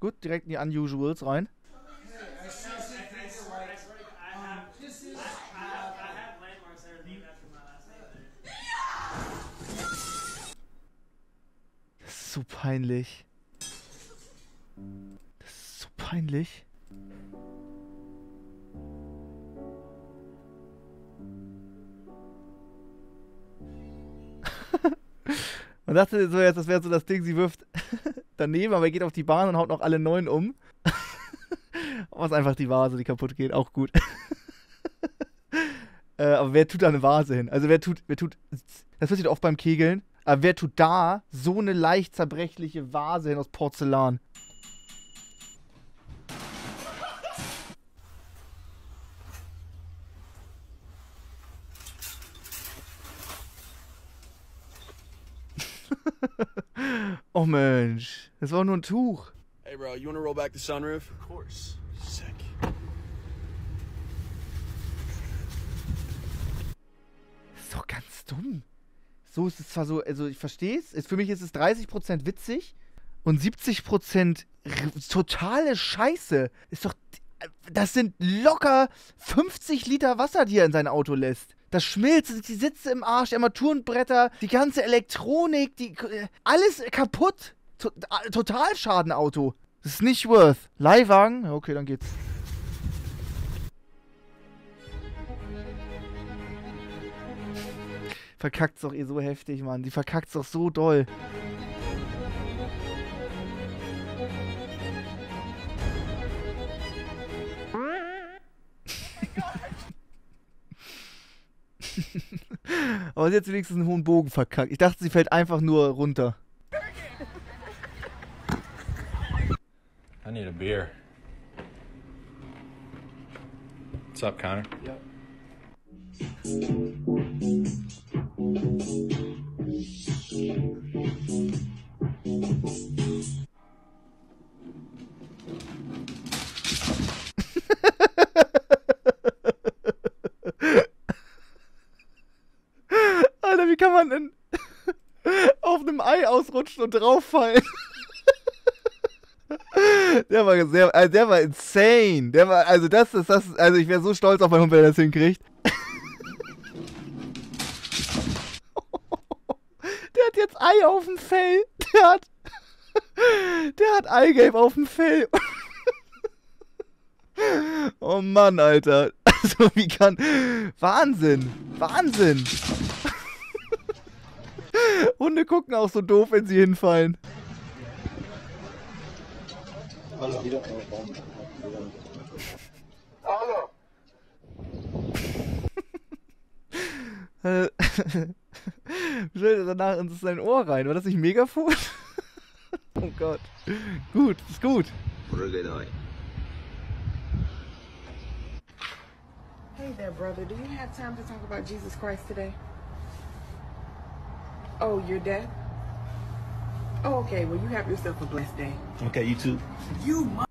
gut, direkt in die Unusuals rein. Das ist so peinlich. Das ist so peinlich. Man dachte so jetzt, das wäre so das Ding, sie wirft daneben, aber er geht auf die Bahn und haut noch alle neun um. Was einfach die Vase, die kaputt geht, auch gut. äh, aber wer tut da eine Vase hin? Also wer tut, wer tut, das passiert oft beim Kegeln, aber wer tut da so eine leicht zerbrechliche Vase hin aus Porzellan? Oh Mensch, das war nur ein Tuch. Hey, bro, you wanna roll back the sunroof? Of course. Sick. Das ist doch ganz dumm. So ist es zwar so, also ich verstehe es. Für mich ist es 30% witzig und 70% r- totale Scheiße. Ist doch. Das sind locker 50 Liter Wasser, die er in sein Auto lässt. Das schmilzt, die Sitze im Arsch, die Armaturenbretter, die ganze Elektronik, die. Alles kaputt. To Totalschadenauto. Das ist nicht worth. Leihwagen? Okay, dann geht's. Verkackt's doch eh so heftig, Mann. Die verkackt's doch so doll. Aber sie hat wenigstens einen hohen Bogen verkackt. Ich dachte, sie fällt einfach nur runter. I need a beer. What's up, Connor? Alter, denn auf einem Ei ausrutschen und drauffallen? Der war sehr, also der war insane. Der war, also das ist das, also ich wäre so stolz auf meinen Hund, wenn er das hinkriegt. Der hat jetzt Ei auf dem Fell. Der hat, der hat Eigelb auf dem Fell. Oh Mann, Alter. Also wie kann, Wahnsinn, Wahnsinn. Hunde gucken auch so doof, wenn sie hinfallen. Äh, Stellt er danach in sein Ohr rein. War das nicht Megafon? oh Gott. Gut, ist gut. Hey there, brother. Do you have time to talk about Jesus Christ today? Oh, you're dead? Oh, okay. Well, you have yourself a blessed day. Okay, you too. You mu-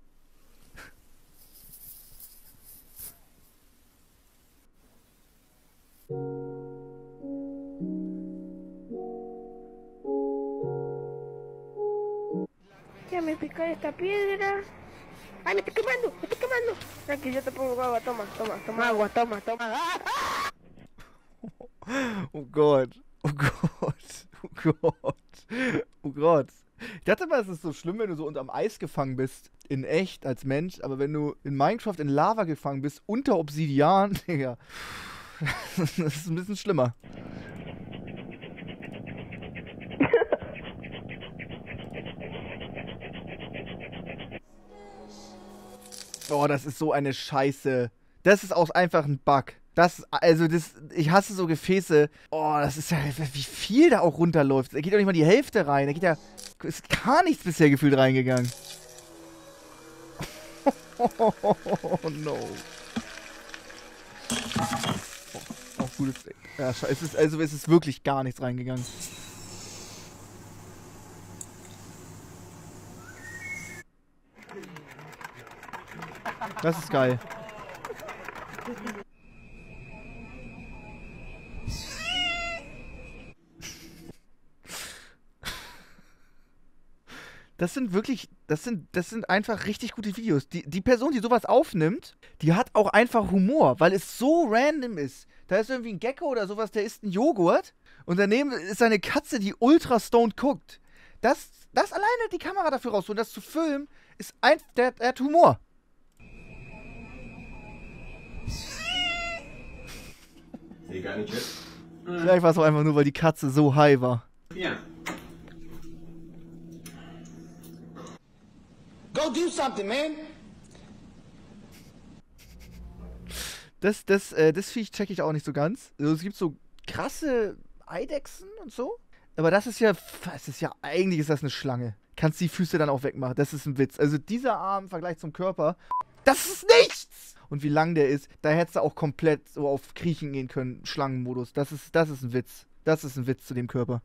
Ya me picó esta piedra. ¡Ay, me estoy quemando! ¡Me estoy quemando! Tranqui, yo te pongo agua. Toma, toma, toma agua, toma, toma. ¡Ah! Oh Gott. Oh Gott. Oh Gott. Oh Gott. Ich dachte mal, es ist so schlimm, wenn du so unterm Eis gefangen bist. In echt, als Mensch. Aber wenn du in Minecraft in Lava gefangen bist, unter Obsidian, Digga. Das ist ein bisschen schlimmer. Oh, das ist so eine Scheiße. Das ist auch einfach ein Bug. Das, also das, ich hasse so Gefäße. Oh, das ist ja, wie viel da auch runterläuft. Da geht doch nicht mal die Hälfte rein. Da geht ja, ist gar nichts bisher gefühlt reingegangen. Oh no. Oh, auch gutes Ding. Ja, sche- es ist, also es ist wirklich gar nichts reingegangen. Das ist geil. Das sind wirklich Das sind, das sind einfach richtig gute Videos. Die, die Person, die sowas aufnimmt, die hat auch einfach Humor, weil es so random ist. Da ist irgendwie ein Gecko oder sowas, der isst einen Joghurt und daneben ist eine Katze, die ultra stoned guckt. Das, das alleine die Kamera dafür raus und das zu filmen, ist ein, der, der hat Humor. Any chips? Vielleicht war es auch einfach nur, weil die Katze so high war. Yeah. Go do something, man. Das, das, äh, das Viech check ich auch nicht so ganz. Also, es gibt so krasse Eidechsen und so. Aber das ist ja, das ist ja, eigentlich ist das eine Schlange. Kannst die Füße dann auch wegmachen. Das ist ein Witz. Also dieser Arm im Vergleich zum Körper, das ist nichts! Und wie lang der ist, da hättest du auch komplett so auf Kriechen gehen können, Schlangenmodus. Das ist, das ist ein Witz. Das ist ein Witz zu dem Körper.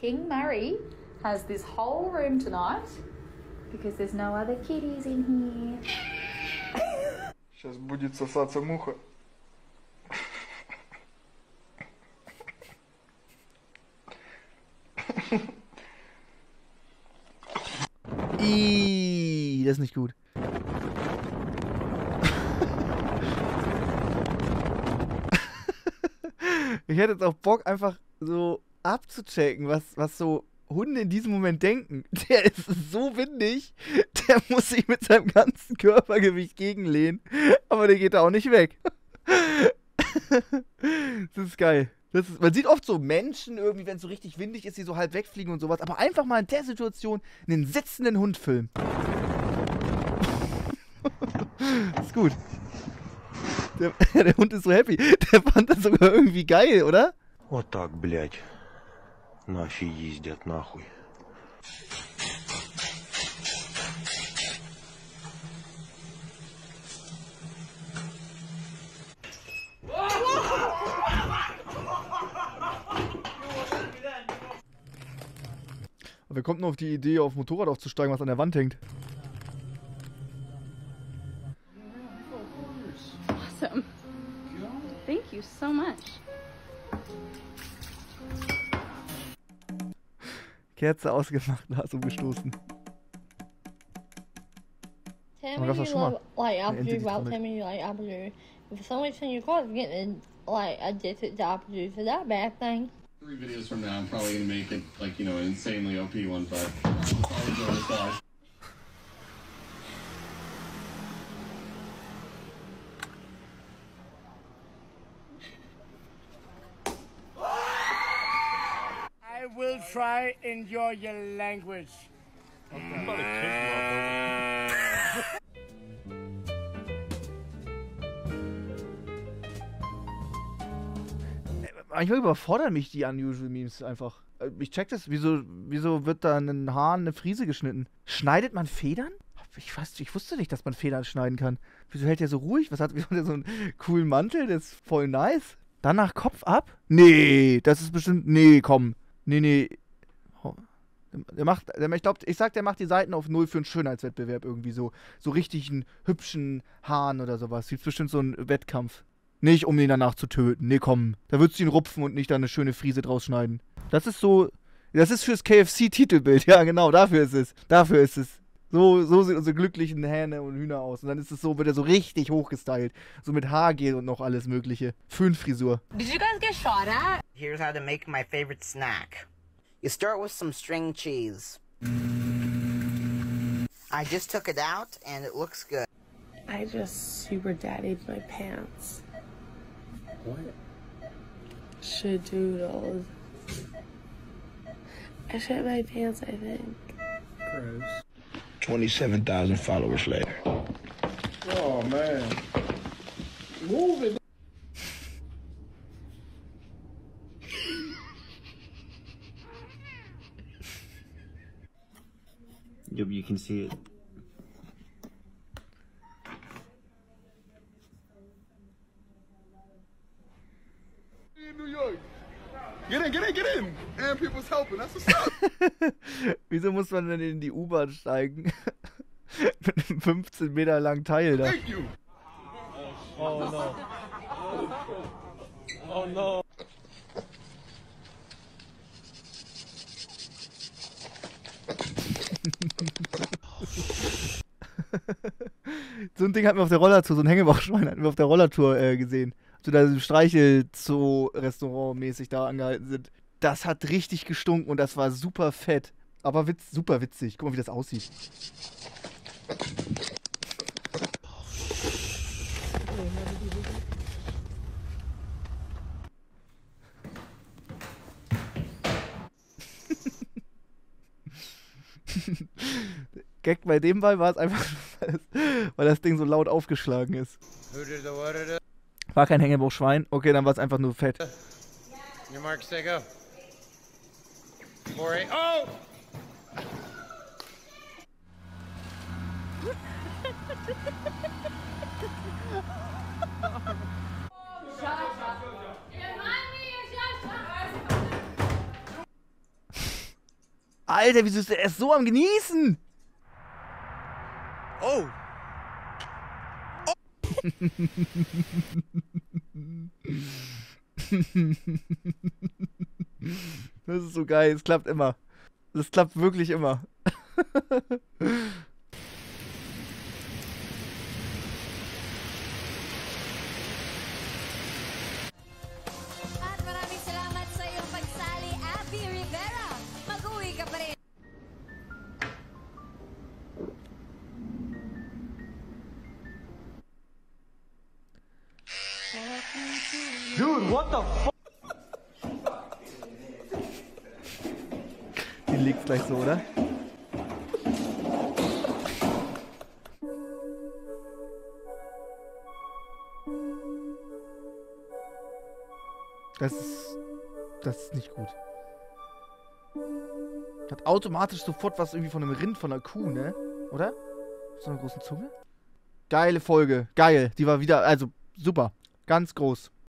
King Murray has this whole room tonight because there's no other kitties in here. Сейчас будет сосаться муха. Ih, das ist nicht gut. ich hätte jetzt auch Bock, einfach so abzuchecken, was, was so Hunde in diesem Moment denken. Der ist so windig, der muss sich mit seinem ganzen Körpergewicht gegenlehnen. Aber der geht da auch nicht weg. das ist geil. Das ist, man sieht oft so Menschen irgendwie, wenn es so richtig windig ist, die so halb wegfliegen und sowas. Aber einfach mal in der Situation einen sitzenden Hund filmen. ist gut. Der, der Hund ist so happy. Der fand das sogar irgendwie geil, oder? Вот так, блядь. Наши ездят нахуй. Aber wer kommt nur auf die Idee, auf Motorrad aufzusteigen, was an der Wand hängt? Kerze ausgemacht, Nase umgestoßen. Tell me you love like apple eine juice. Well, tell me you like apple juice. For some reason, your car's getting like addicted to apple juice. Is that a bad thing? Three videos from now, I'm probably gonna make it like you know an insanely OP one, but Try enjoy your language. Manchmal überfordern mich die Unusual Memes einfach. Äh, Ich check das. Wieso, wieso wird da ein Haar eine Friese geschnitten? Schneidet man Federn? Ich, weiß, ich wusste nicht, dass man Federn schneiden kann. Wieso hält der so ruhig? Was hat, wieso hat der so einen coolen Mantel? Der ist voll nice. Danach Kopf ab? Nee, das ist bestimmt. Nee, komm. Nee, nee. Der macht, der, ich glaube, ich sag, der macht die Seiten auf Null für einen Schönheitswettbewerb irgendwie so. So richtig einen hübschen Haaren oder sowas. Gibt's bestimmt so einen Wettkampf. Nicht, um ihn danach zu töten. Nee, komm. Da würdest du ihn rupfen und nicht da eine schöne Friese draus schneiden. Das ist so. Das ist fürs KFC-Titelbild. Ja, genau. Dafür ist es. Dafür ist es. So, so sehen unsere glücklichen Hähne und Hühner aus. Und dann ist es so, wird er so richtig hochgestylt. So mit Haargel und noch alles Mögliche. Föhnfrisur. Did you guys get shot at? Here's how to make my favorite snack. You start with some string cheese. I just took it out and it looks good. I just super daddied my pants. What? Shadoodles. I shit my pants, I think. Gross. 27,000 followers later. Oh man. Move it. Yep, you can see it. In New York. Get in, get in, get in. And people's helping. That's what's up. Wieso muss man denn in die U-Bahn steigen? mit einem 15 Meter langen Teil da. Thank you. Oh no. Oh no. Ein Ding hatten wir auf der Rollertour, so ein Hängebauchschwein hatten wir auf der Rollertour äh, gesehen. So da Streichel-Zoo-Restaurant mäßig da angehalten sind. Das hat richtig gestunken und das war super fett. Aber witz, super witzig. Guck mal, wie das aussieht. Gag bei dem Ball war es einfach, weil das, weil das Ding so laut aufgeschlagen ist. War kein Hängebauchschwein. Okay, dann war es einfach nur fett. Your mark, say go. Four, eight. Oh! Alter, wieso ist der erst so am Genießen? Oh! Das ist so geil, es klappt immer. Das klappt wirklich immer. gleich so, oder? Das ist. Das ist nicht gut. Hat automatisch sofort was irgendwie von einem Rind, von einer Kuh, ne? Oder? So einer großen Zunge? Geile Folge. Geil. Die war wieder. Also, super. Ganz groß.